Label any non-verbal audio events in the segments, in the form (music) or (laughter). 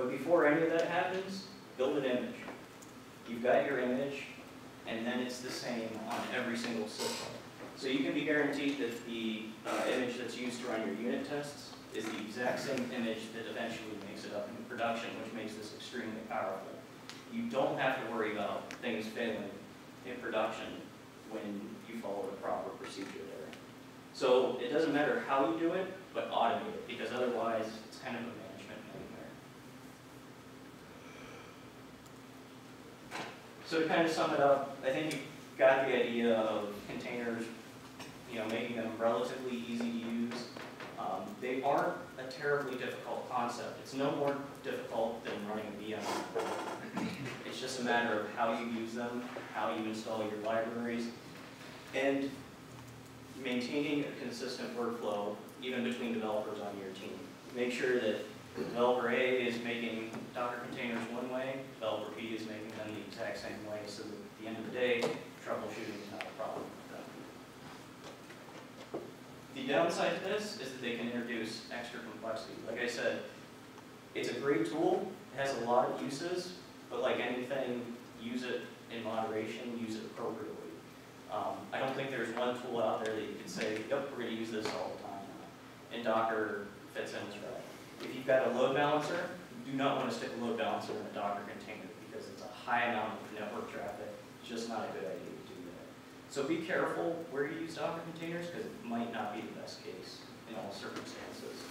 But before any of that happens, build an image. You've got your image, and then it's the same on every single system. So you can be guaranteed that the uh, image that's used to run your unit tests is the exact same image that eventually makes it up in production, which makes this extremely powerful. You don't have to worry about things failing in production when you follow the proper procedure there. So it doesn't matter how you do it, but automate it, because otherwise it's kind of a management nightmare. So to kind of sum it up, I think you've got the idea of containers, you know, making them relatively easy to use. Um, they aren't a terribly difficult concept. It's no more difficult than running a VM. It's just a matter of how you use them, how you install your libraries, and maintaining a consistent workflow even between developers on your team. Make sure that developer A is making Docker containers one way, developer B is making them the exact same way, so that at the end of the day, troubleshooting is not a problem with them. The downside to this is that they can introduce extra complexity. Like I said, it's a great tool, it has a lot of uses, but like anything, use it in moderation, use it appropriately. Um, I don't think there's one tool out there that you can say, yep, we're gonna use this all the time. And Docker fits in as right. If you've got a load balancer, you do not want to stick a load balancer in a Docker container because it's a high amount of network traffic. It's just not a good idea to do that. So be careful where you use Docker containers because it might not be the best case in all circumstances.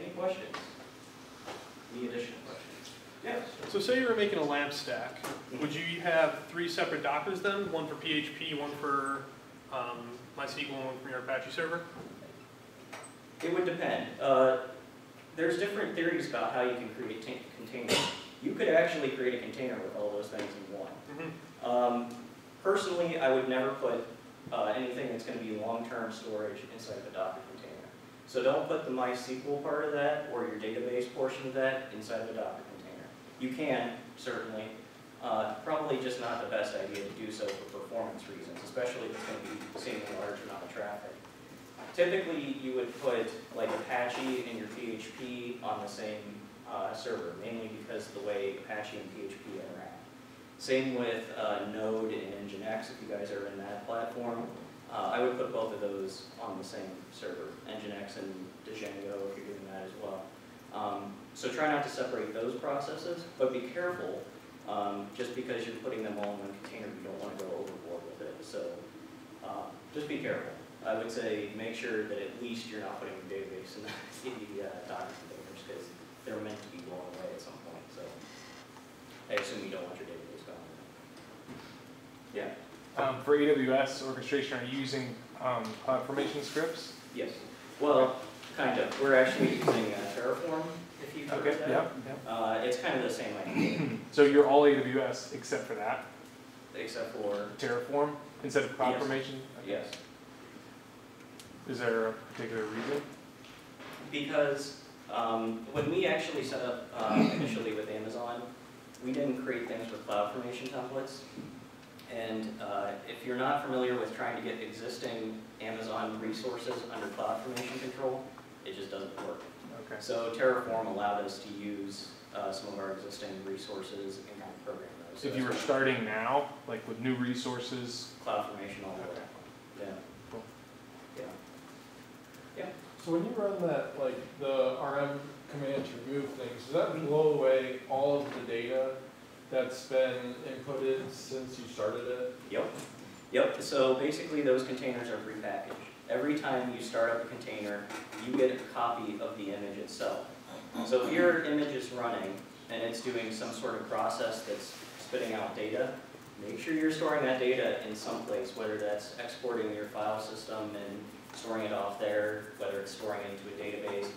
Any questions? Any additional questions? Yes. So say you were making a lamp stack, would you have three separate Dockers then? One for PHP, one for um, MySQL, one for your Apache server? It would depend. Uh, there's different theories about how you can create ta- containers. You could actually create a container with all those things in one. Mhm. Um, personally, I would never put uh, anything that's going to be long-term storage inside of a Docker container. So don't put the MySQL part of that or your database portion of that inside of a Docker container. You can, certainly. Uh, probably just not the best idea to do so for performance reasons, especially if it's going to be seeing a large amount of traffic. Typically, you would put like Apache and your PHP on the same uh, server, mainly because of the way Apache and PHP interact. Same with uh, Node and Nginx, if you guys are in that platform. Uh, I would put both of those on the same server, Nginx and Django if you're doing that as well. Um, so try not to separate those processes, but be careful. Um, just because you're putting them all in one container, you don't want to go overboard with it. So uh, just be careful. I would say make sure that at least you're not putting the database in the, in the uh, Docker containers because they're meant to be blown away at some point. So I assume you don't want your database gone. Yeah. Um, for AWS orchestration, are you using um, CloudFormation scripts? Yes. Well, kind of. We're actually using uh, Terraform. If you've heard that. Yep. yep. Uh, it's kind of the same idea, (clears throat) So you're all AWS except for that, except for Terraform instead of Yes. CloudFormation? yes, Is there a particular reason? because um, when we actually set up uh, initially with Amazon, we didn't create things with CloudFormation templates. And uh, if you're not familiar with trying to get existing Amazon resources under CloudFormation control, it just doesn't work. Okay. So Terraform allowed us to use uh, some of our existing resources and kind of program those. So If you were starting now, like with new resources, CloudFormation all the way. Yeah. Cool. Yeah. So when you run that, like, the RM command to remove things, does that blow away all of the data that's been inputted since you started it? Yep. Yep. So basically, those containers are prepackaged. Every time you start up a container, you get a copy of the image itself. So if your image is running and it's doing some sort of process that's spitting out data, make sure you're storing that data in some place, whether that's exporting your file system and storing it off there, whether it's storing it into a database.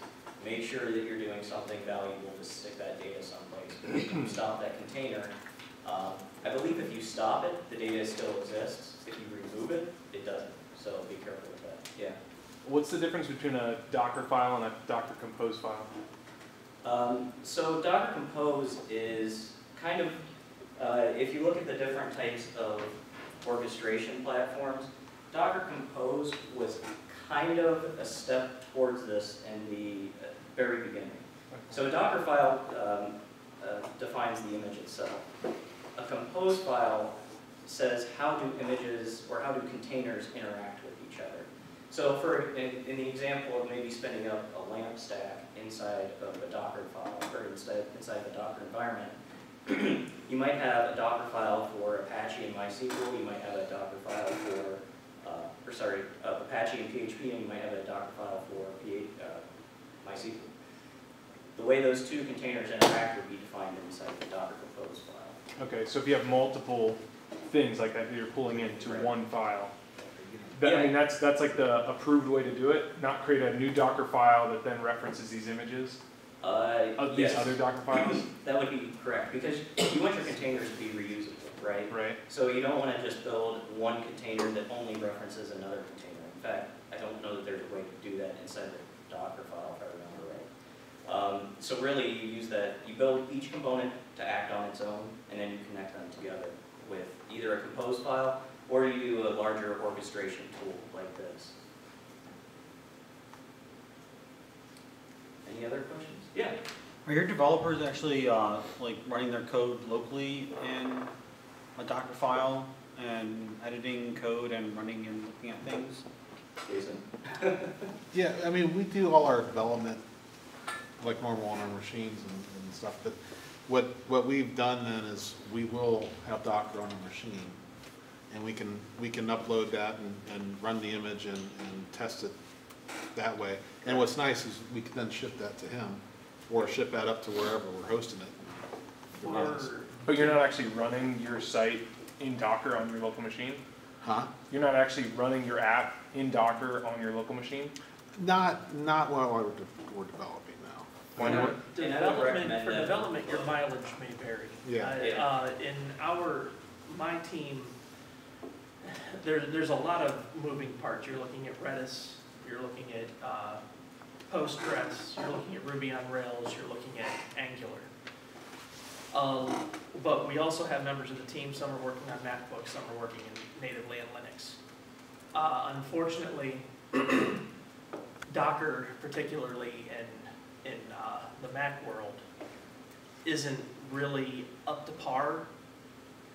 Make sure that you're doing something valuable to stick that data someplace. If you (clears throat) stop that container, um, I believe if you stop it, the data still exists. If you remove it, it doesn't. So be careful with that. Yeah. what's the difference between a Docker file and a Docker Compose file? Um, so Docker Compose is kind of, uh, if you look at the different types of orchestration platforms, Docker Compose was kind of a step towards this in the very beginning. So a Docker file um, uh, defines the image itself. A compose file says how do images or how do containers interact with each other. So for, in, in the example of maybe spinning up a lamp stack inside of a Docker file, or inside, inside the Docker environment, (clears throat) you might have a Docker file for Apache and MySQL, you might have a Docker file for, uh, or sorry, uh, Apache and PHP, and you might have a Docker file for P, uh, MySQL. The way those two containers interact would be defined inside the Docker compose file. Okay, so if you have multiple things like that that you're pulling into Right. one file, that, I mean, that's, that's like the approved way to do it, not create a new Docker file that then references these images Uh, of these yes, other Docker files, (clears throat) that would be correct, because you want your containers to be reusable, right? right? So you don't want to just build one container that only references another container. In fact, I don't know that there's a way to do that inside the Docker file, if I remember right. Um, so really, you use that, you build each component to act on its own, and then you connect them together with either a compose file, or you do a larger orchestration tool like this. Any other questions? Yeah. Are your developers actually, uh, like, running their code locally in a Docker file and editing code and running and looking at things? Jason? (laughs) Yeah, I mean, we do all our development like normal on our machines and, and stuff, but what, what we've done then is we will have Docker on the machine. And we can, we can upload that and, and run the image and, and test it that way. And what's nice is we can then ship that to him, or ship that up to wherever we're hosting it. It runs. But you're not actually running your site in Docker on your local machine? Huh? You're not actually running your app in Docker on your local machine? Not, not while we're, de- we're developing now. Why not? And I would Development, for development, your mileage may vary. Yeah. Uh, Yeah. Uh, in our, my team, there, there's a lot of moving parts. You're looking at Redis, you're looking at, uh, Postgres, you're looking at Ruby on Rails, you're looking at Angular. Um, but we also have members of the team, some are working on MacBooks, some are working in natively in Linux. Uh, unfortunately, (clears throat) Docker particularly in, in, uh, the Mac world isn't really up to par.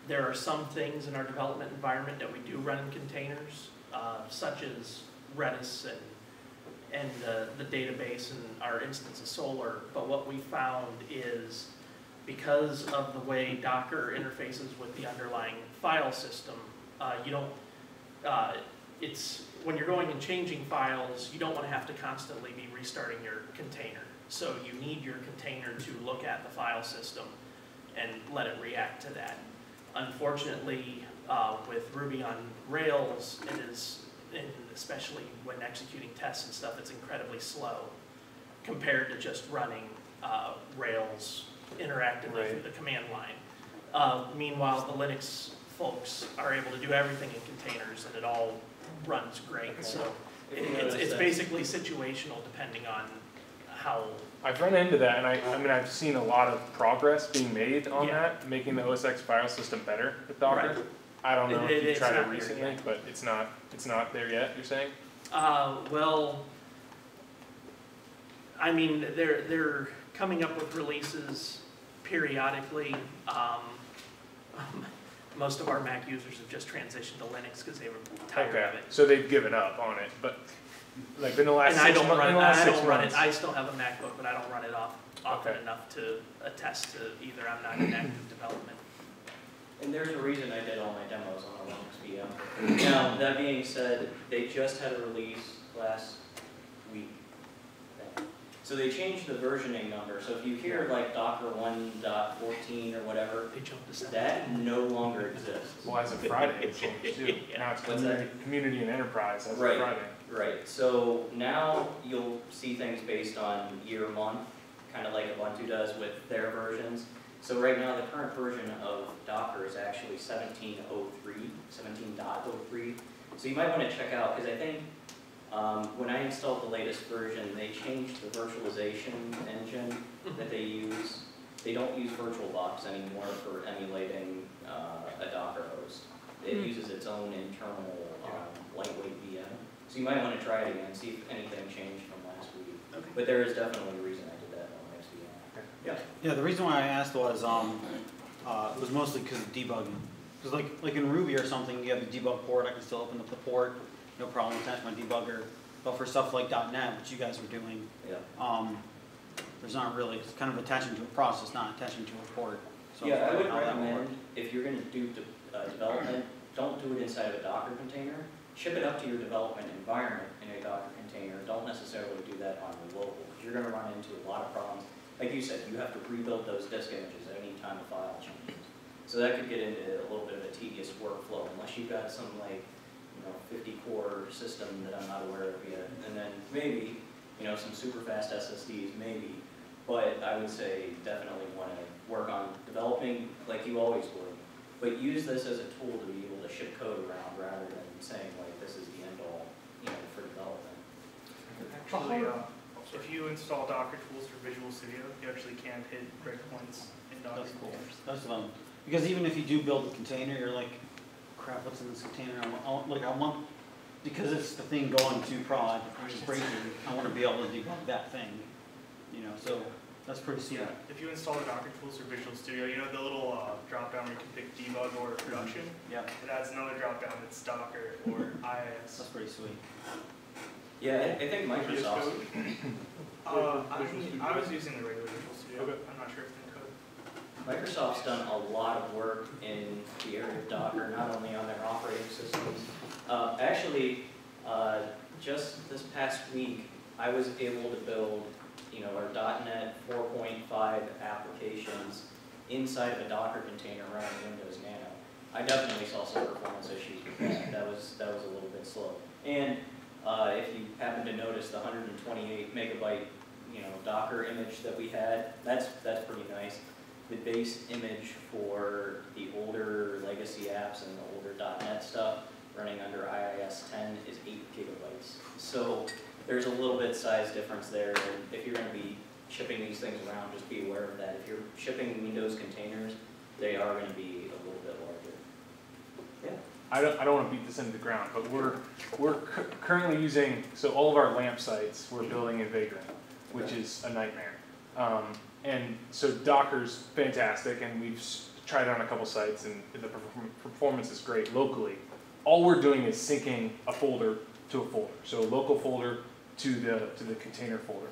There are some things in our development environment that we do run in containers, uh, such as Redis and, and the, the database and our instance of Solr. But what we found is because of the way Docker interfaces with the underlying file system, uh, you don't, uh, it's, when you're going and changing files, you don't want to have to constantly be restarting your container. So you need your container to look at the file system and let it react to that. Unfortunately, uh, with Ruby on Rails, it is, especially when executing tests and stuff, it's incredibly slow compared to just running uh, Rails interactively through the command line. Uh, Meanwhile, the Linux folks are able to do everything in containers and it all runs great. So it- it's, it's basically situational depending on how, I've run into that, and I, I mean, I've seen a lot of progress being made on Yeah. that, making the OS X file system better with Docker. Right. I don't know It- if you've it's tried it there recently, yet. but it's not, it's not there yet, you're saying? uh, well, I mean, they're, they're coming up with releases periodically. Um, (laughs) Most of our Mac users have just transitioned to Linux because they were tired Okay, of it. so they've given up on it, but like in the last And I six don't months, run, in the last I six don't run it, months. I still have a MacBook, but I don't run it off, often Okay. enough to attest to either I'm not in active (clears throat) development. And there's a reason I did all my demos on a Linux VM. Now, that being said, they just had a release last week. So they changed the versioning number, so if you hear like Docker 1.14 or whatever, They jumped to seven. that no longer exists. Well, as of Friday, it changed too. (laughs) Yeah. Now it's community, community and enterprise as of Right. Friday. Right, so now you'll see things based on year, month, kind of like Ubuntu does with their versions. So right now, the current version of Docker is actually 17.03, 17.03. So you might want to check out, because I think um, when I installed the latest version, they changed the virtualization engine that they use. They don't use VirtualBox anymore for emulating uh, a Docker host. It Hmm. uses its own internal um, lightweight VM. So you might want to try it again, see if anything changed from last week. Okay. But there is definitely a reason I did that on last week. Yeah, Yeah. the reason why I asked was, um, uh, it was mostly because of debugging. Because like, like in Ruby or something, you have the debug port, I can still open up the port, no problem, attach my debugger. But for stuff like .NET, which you guys were doing, Yeah. um, there's not really, it's kind of attaching to a process, not attaching to a port. So Yeah, I would how that would work. recommend, if you're gonna do de- uh, development, don't do it inside of a Docker container. Ship it up to your development environment in a Docker container, don't necessarily do that on the local, because you're gonna run into a lot of problems. Like you said, you have to rebuild those disk images at any time a file changes. So that could get into a little bit of a tedious workflow, unless you've got some like, you know, fifty core system that I'm not aware of yet. And then maybe, you know, some super fast SSDs, maybe. But I would say definitely wanna work on developing like you always would. But use this as a tool to be able to ship code around rather than saying like, this is the end all, you know, for development. Actually, uh, if you install Docker tools for Visual Studio, you actually can hit breakpoints in Docker That's cool. containers. That's fun. Because even if you do build a container, you're like, crap, what's in this container? I want- I want, like, I want, because it's the thing going to prod, or it's breaking, I wanna be able to debug that thing. You know, so that's pretty sweet. Yeah, if you install the Docker tools for Visual Studio, you know the little uh, drop down where you can or production? Yeah, It adds another drop down that's Docker or IIS. (laughs) that's pretty sweet. Yeah, I I think Microsoft, (coughs) Uh, I, Visual I was using the regular Visual Studio, Okay. I'm not sure if it's in code. Microsoft's done a lot of work in the area of Docker, not only on their operating systems. Uh, actually, uh, just this past week, I was able to build, you know, our .NET four point five applications inside of a Docker container running Windows Nano. I definitely saw some performance issues with that, that was, that was a little bit slow. And, uh, if you happen to notice the hundred and twenty-eight megabyte, you know, Docker image that we had, that's, that's pretty nice the base image for the older legacy apps and the older .NET stuff running under IIS 10 is 8 gigabytes. So there's a little bit size difference there, and if you're gonna be shipping these things around, just be aware of that. If you're shipping Windows containers, they are gonna be a little bit larger. Yeah. I don't, I don't wanna beat this into the ground, but we're, we're currently using, so all of our lamp sites, we're building in Vagrant, which Okay. is a nightmare. Um, and so Docker's fantastic, and we've tried it on a couple sites, and the performance is great locally. All we're doing is syncing a folder to a folder, so a local folder to the, to the container folder.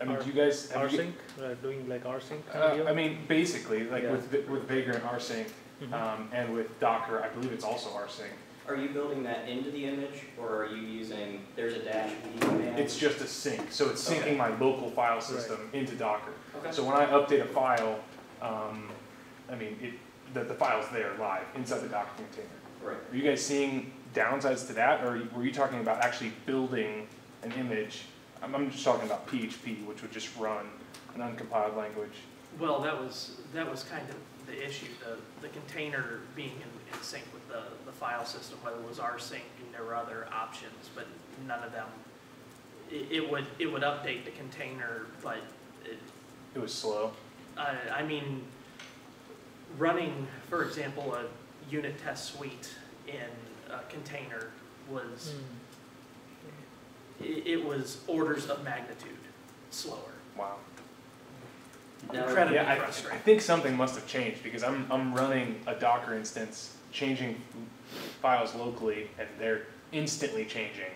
Okay. I mean, do you guys, have you, rsync, uh, doing like rsync uh. I mean, basically, like Yeah. with, with Vagrant rsync, Mhm. um, and with Docker, I believe it's also rsync. Are you building that into the image, or are you using, there's a dash V command? It's just a sync, so it's Okay. syncing my local file system into Docker. Okay. So when I update a file, um, I mean, it, the, the file's there live inside the Docker container. Right. Are you guys seeing downsides to that, or were you talking about actually building an image? I'm, I'm just talking about PHP, which would just run an uncompiled language. Well, that was, that was kind of the issue, the, the container being in, in sync with the, the file system, whether it was rsync and there were other options, but none of them. It, it would, it would update the container, but it, It was slow. I, I mean, running, for example, a unit test suite in a container was, Hmm. It, it was orders of magnitude slower. Wow. Now- Incredibly Yeah, I, I think something must have changed, because I'm, I'm running a Docker instance, changing files locally, and they're instantly changing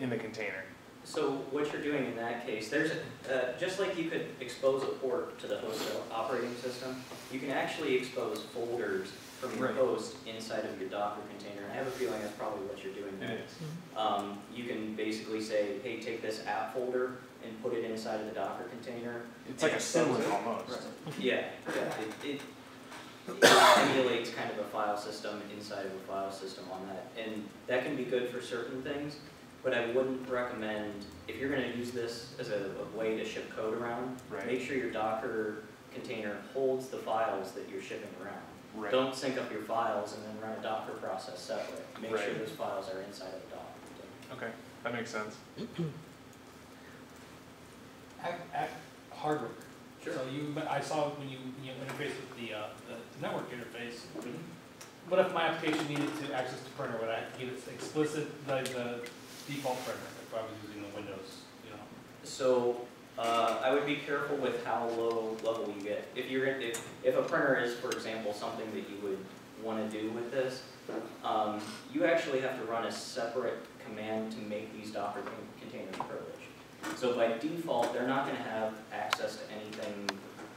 in the container. So what you're doing in that case, there's, a- uh, just like you could expose a port to the host operating system, you can actually expose folders from your Right. host inside of your Docker container. And I have a feeling that's probably what you're doing there. Um, you can basically say, hey, take this app folder and put it inside of the Docker container. It's like a Expose symlink it. almost. (laughs) Yeah, yeah, it, it it emulates kind of a file system inside of a file system on that. And that can be good for certain things, but I wouldn't recommend, if you're gonna use this as a, a way to ship code around, Right. make sure your Docker container holds the files that you're shipping around. Right. Don't sync up your files and then run a Docker process separate. Make sure those files are inside of a Docker container. Okay, that makes sense. At, at hardware. Sure. So you, I saw when you, you interface with the, uh, the network interface, what if my application needed to access the printer, would I have to give it explicit, the, the default printer, if I was using the Windows, you know? So Uh, I would be careful with how low level you get. If you're, if, if a printer is, for example, something that you would wanna do with this, um, you actually have to run a separate command to make these Docker con- containers privileged. So by default, they're not gonna have access to anything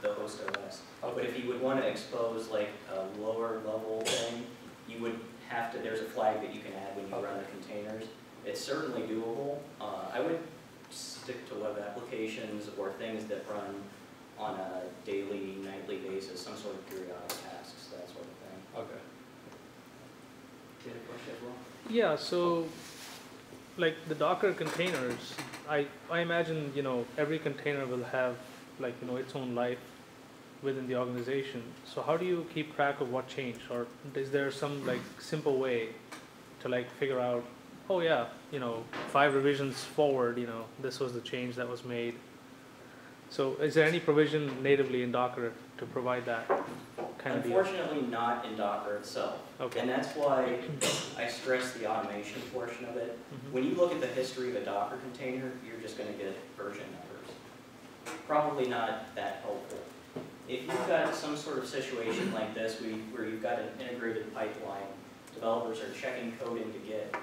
the host OS. But if you would wanna expose like a lower level thing, you would have to, there's a flag that you can add when you run the containers. It's certainly doable. Uh, I would stick to web applications or things that run on a daily, nightly basis, some sort of periodic tasks, that sort of thing. Okay. Do you question as well? Yeah, so, like the Docker containers, I, I imagine, you know, every container will have like, you know, its own life within the organization. So how do you keep track of what changed? Or is there some like simple way to like figure out, oh yeah, you know, five revisions forward, you know, this was the change that was made. So is there any provision natively in Docker to provide that kind of deal? Unfortunately, not in Docker itself. Okay. And that's why I stress the automation portion of it. Mhm. When you look at the history of a Docker container, you're just gonna get version numbers. Probably not that helpful. If you've got some sort of situation like this, where where you've got an integrated pipeline, developers are checking code into Git,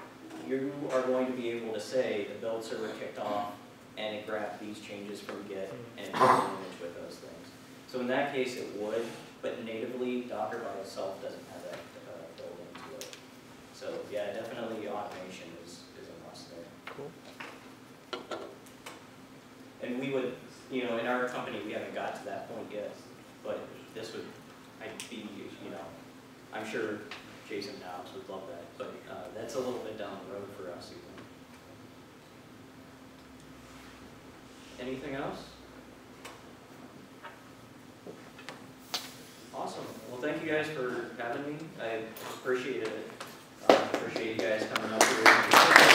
you are going to be able to say, the build server kicked off, and it grabbed these changes from Git, and it an image with those things. So in that case, it would, but natively, Docker by itself doesn't have that uh, built into it. So, yeah, definitely automation is, is a must there. Cool. And we would, you know, in our company, we haven't got to that point yet, but this would, I'd be, you know, I'm sure Jason Dobbs would love that, but uh, that's a little bit down the road for us even. Anything else? Awesome. Well, thank you guys for having me. I appreciate it. Uh, Appreciate you guys coming